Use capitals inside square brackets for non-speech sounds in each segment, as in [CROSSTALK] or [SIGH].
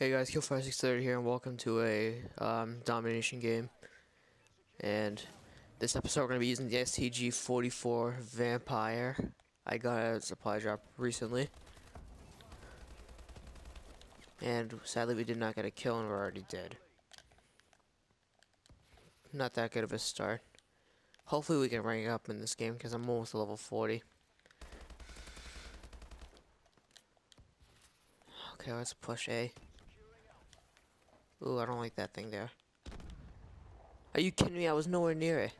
Hey guys, KILLFIRE630 here and welcome to a um, domination game. And this episode we're going to be using the STG-44 Vampire. I got a supply drop recently. And sadly we did not get a kill and we're already dead. Not that good of a start. Hopefully we can rank up in this game because I'm almost level 40. Okay, let's push A. Ooh, I don't like that thing there. Are you kidding me? I was nowhere near it.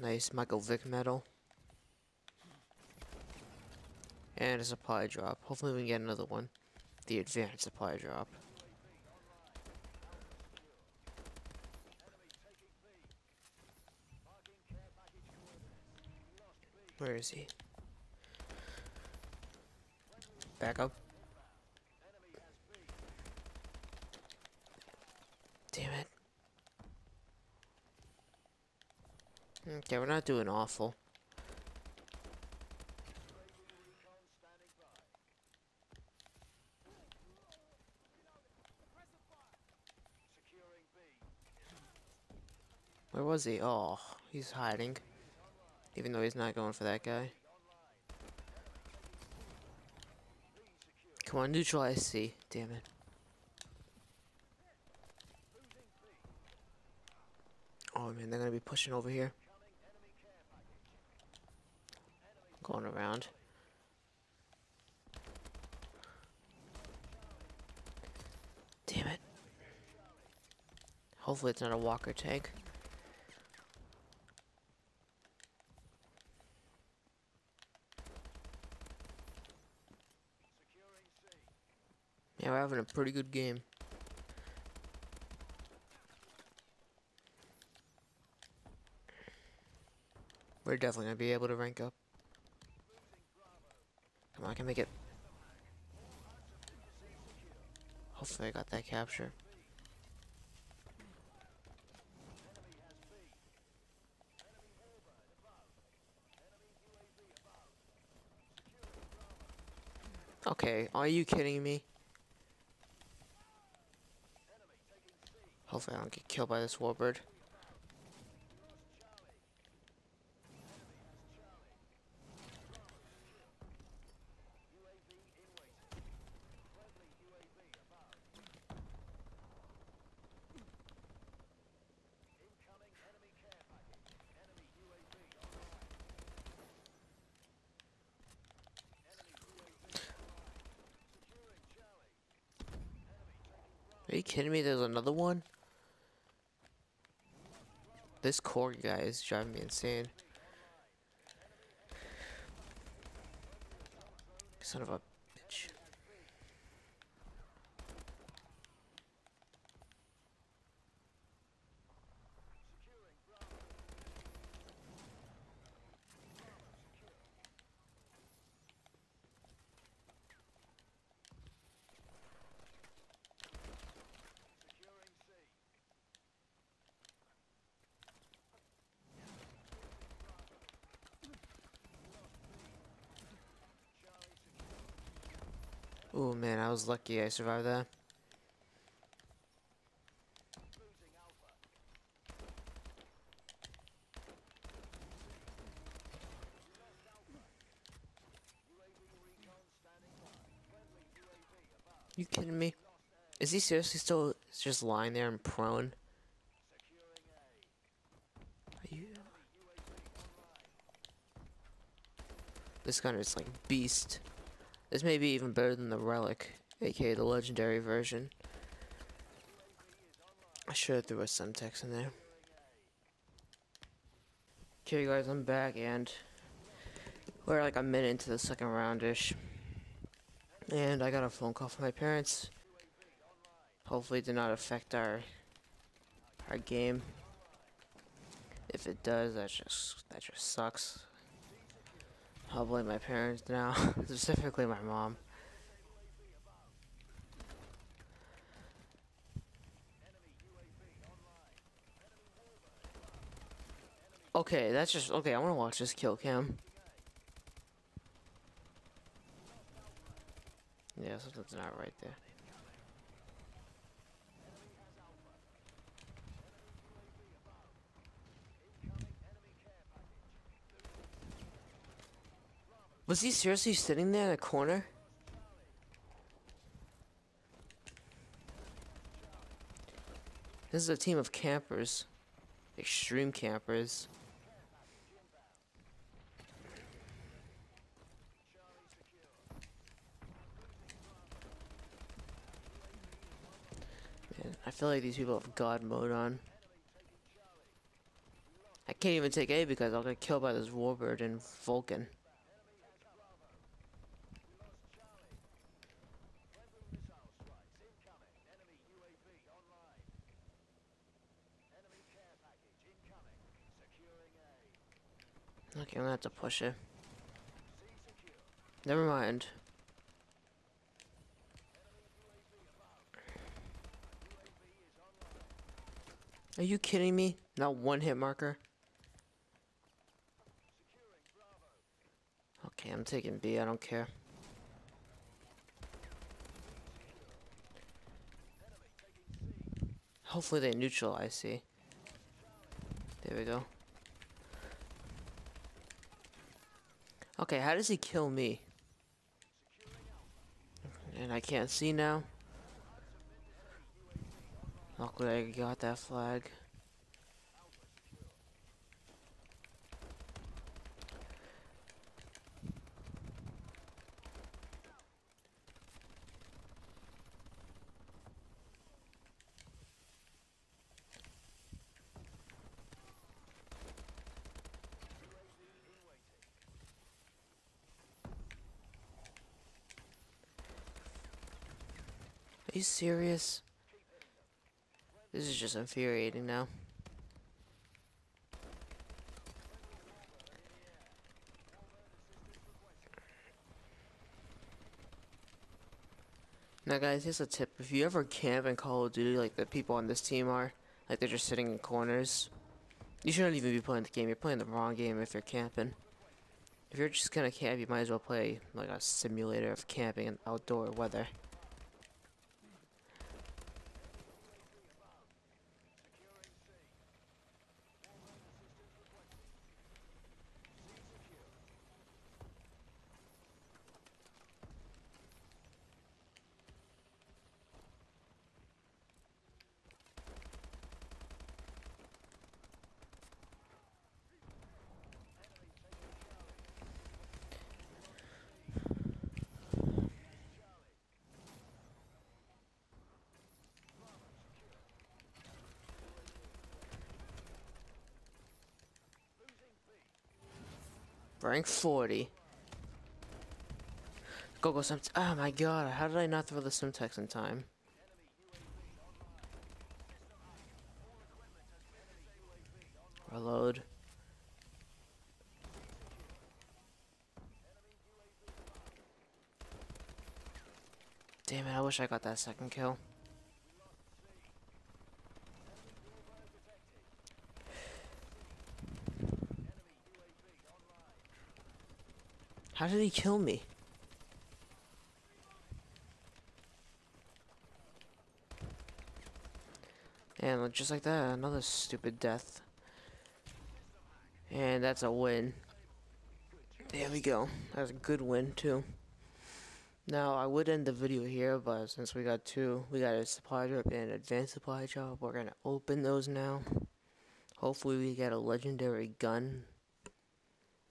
Nice Michael Vick medal. And a supply drop. Hopefully we can get another one. The advanced supply drop. Where is he? Back up. Damn it. Okay, we're not doing awful. Where was he? Oh, he's hiding. Even though he's not going for that guy. Come on, neutralize C. Damn it. Oh man, they're gonna be pushing over here. Going around. Damn it. Hopefully it's not a walker tank. Yeah, we're having a pretty good game. We're definitely going to be able to rank up. Come on, I can make it. Hopefully I got that capture. Okay, are you kidding me? Hopefully I don't get killed by this warbird. You kidding me? There's another one? This core guy is driving me insane. Son of a Oh man, I was lucky I survived that. You kidding me? Is he seriously still just lying there and prone? This gun is like beast. This may be even better than the Relic, aka the legendary version. I should have threw a Semtex in there. Okay guys, I'm back and we're like a minute into the second roundish. And I got a phone call from my parents. Hopefully it did not affect our our game. If it does, that just that just sucks. Blame my parents now, [LAUGHS] specifically my mom. Okay, that's just okay. I want to watch this kill cam. Yeah, something's not right there. Was he seriously sitting there in a corner? This is a team of campers. Extreme campers. Man, I feel like these people have God mode on. I can't even take A because I'll get killed by this warbird and Vulcan. Okay, I'm gonna have to push it. Never mind. Are you kidding me? Not one hit marker? Okay, I'm taking B, I don't care. Hopefully they neutralize C. There we go. Okay, how does he kill me? And I can't see now. Luckily I got that flag. Are you serious? This is just infuriating now. Now guys, here's a tip. If you ever camp in Call of Duty like the people on this team are, like they're just sitting in corners, you shouldn't even be playing the game. You're playing the wrong game if you're camping. If you're just gonna camp, you might as well play like a simulator of camping in outdoor weather. Rank 40. Go go some. Oh my god! How did I not throw the Semtex in time? Reload. Damn it! I wish I got that second kill. How did he kill me? And just like that, another stupid death. And that's a win. There we go. That's a good win, too. Now, I would end the video here, but since we got two, we got a supply drop and an advanced supply drop, we're going to open those now. Hopefully we get a legendary gun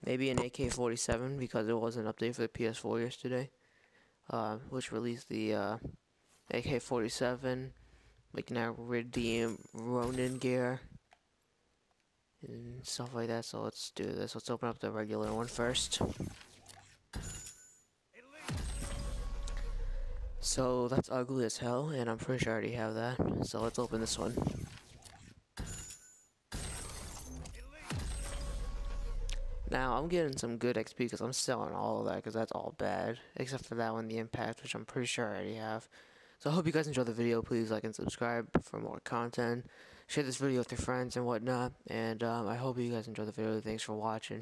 maybe an AK-47 because there was an update for the PS4 yesterday, uh, which released the uh, AK-47. We can now redeem Ronin gear and stuff like that. So let's do this. Let's open up the regular one first. So that's ugly as hell, and I'm pretty sure I already have that. So let's open this one. Now, I'm getting some good XP because I'm selling all of that because that's all bad. Except for that one, the impact, which I'm pretty sure I already have. So I hope you guys enjoyed the video. Please like and subscribe for more content. Share this video with your friends and whatnot. And um, I hope you guys enjoy the video. Thanks for watching.